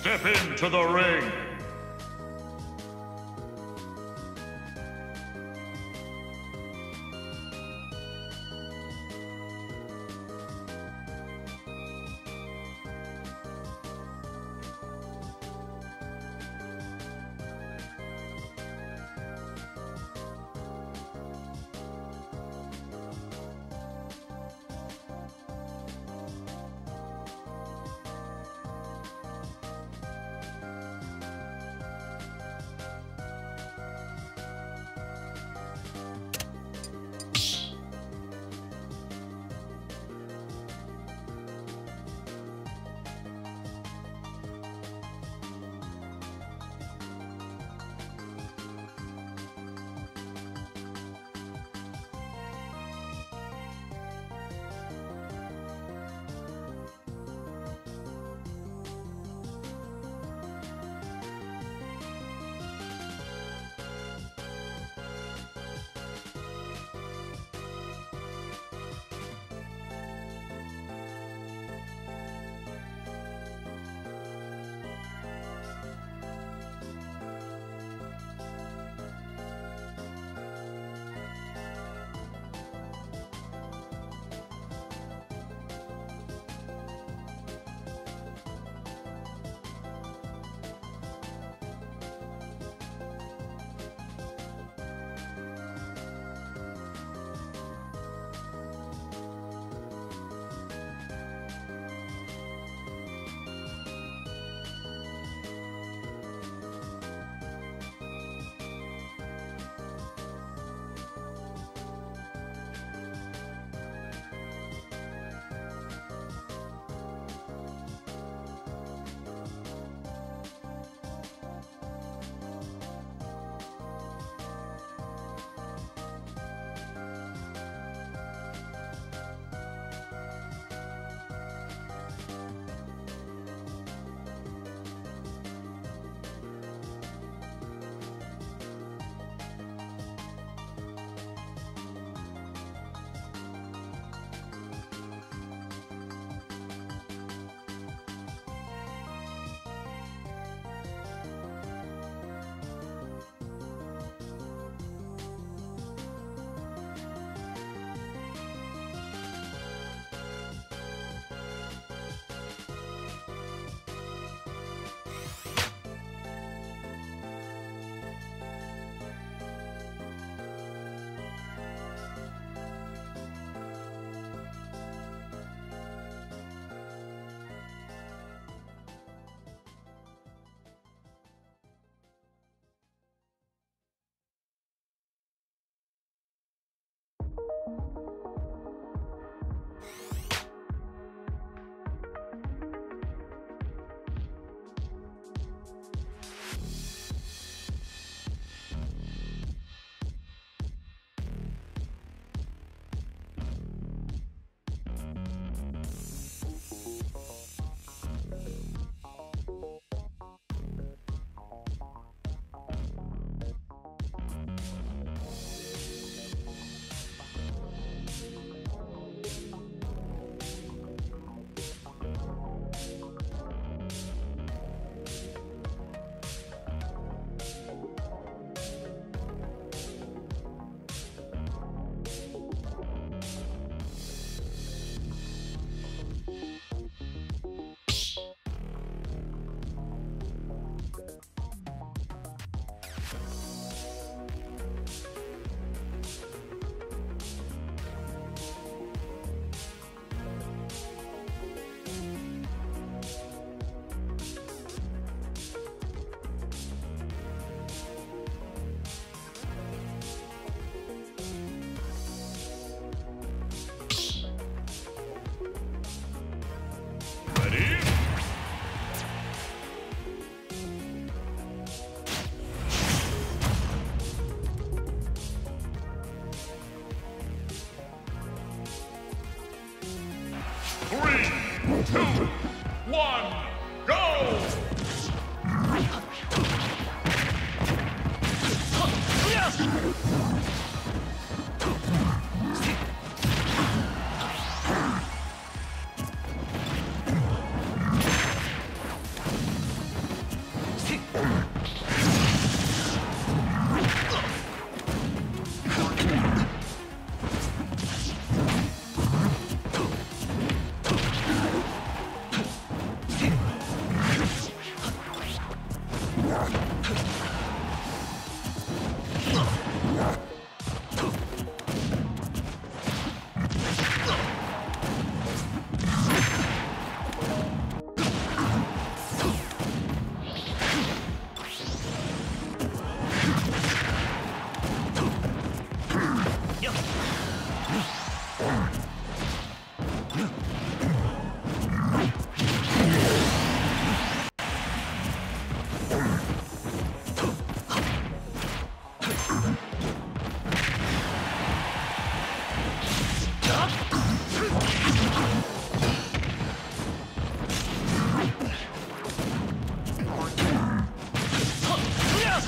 Step into the ring.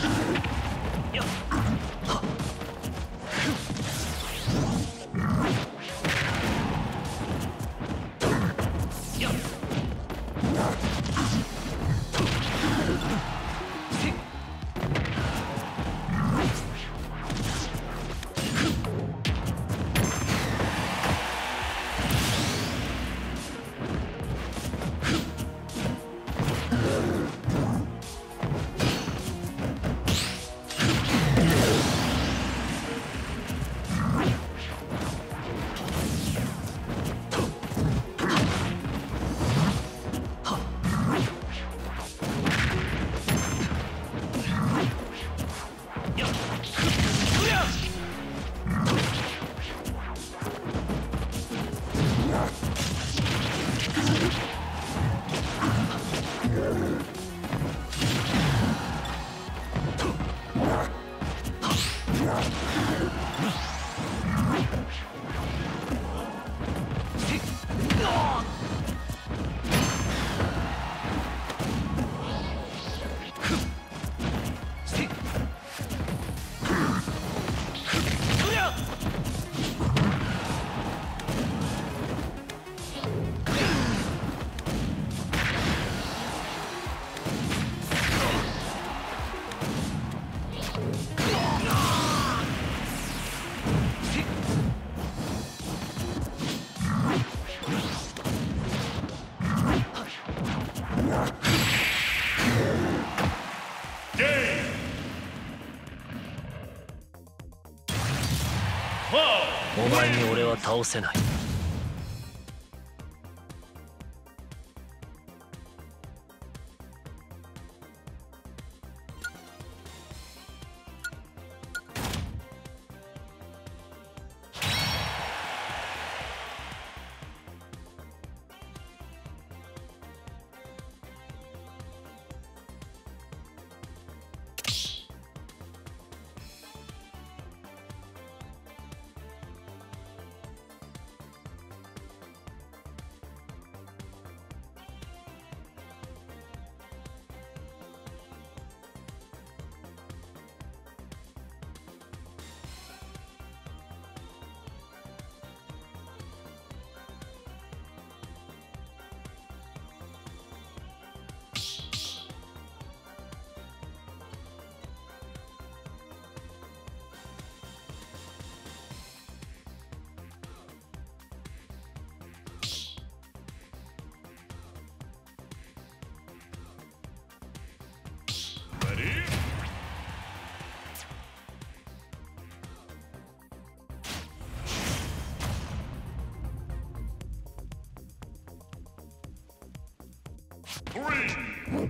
Thank you. 倒せない。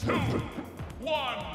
Two, one,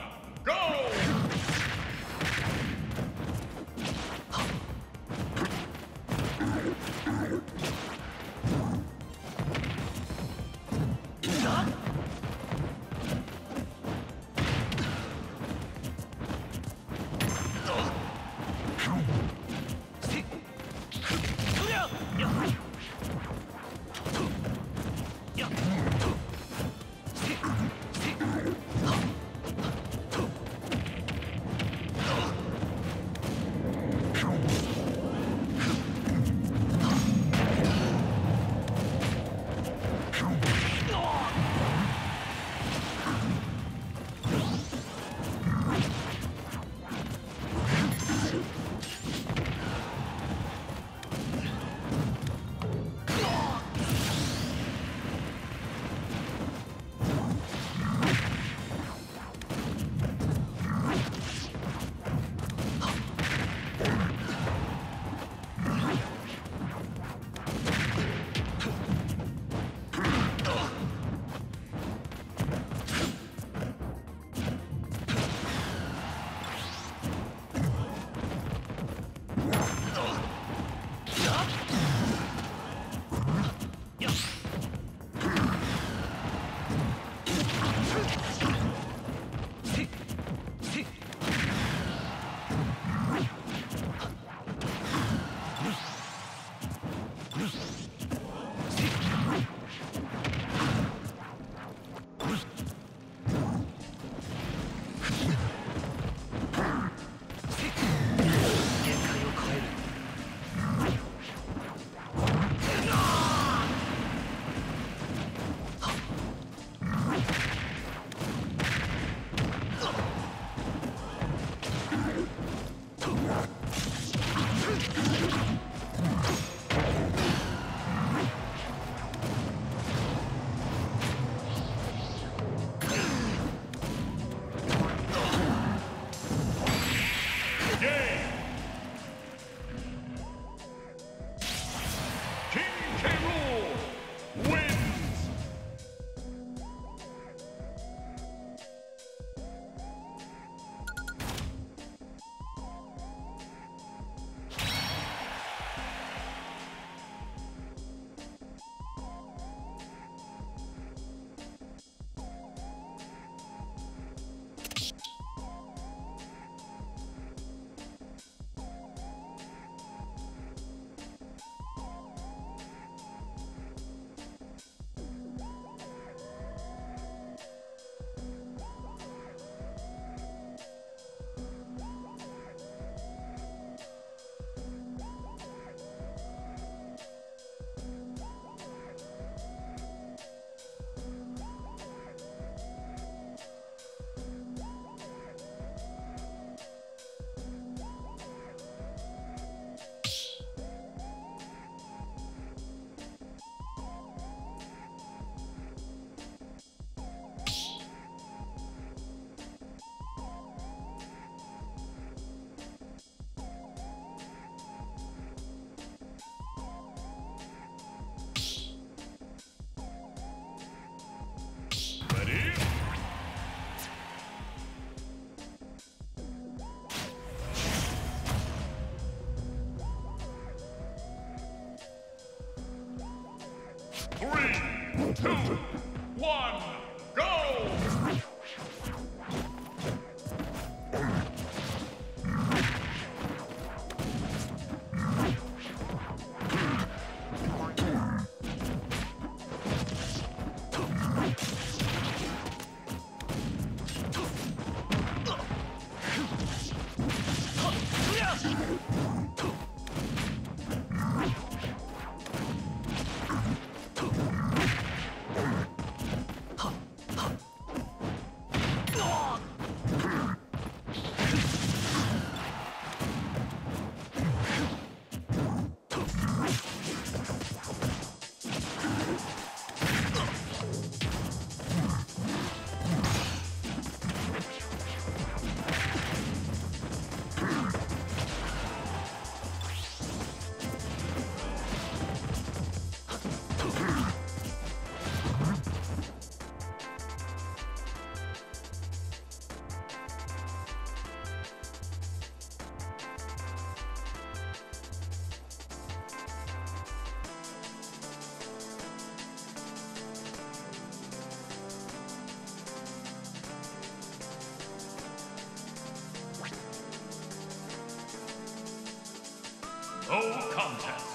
No contest.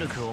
悪く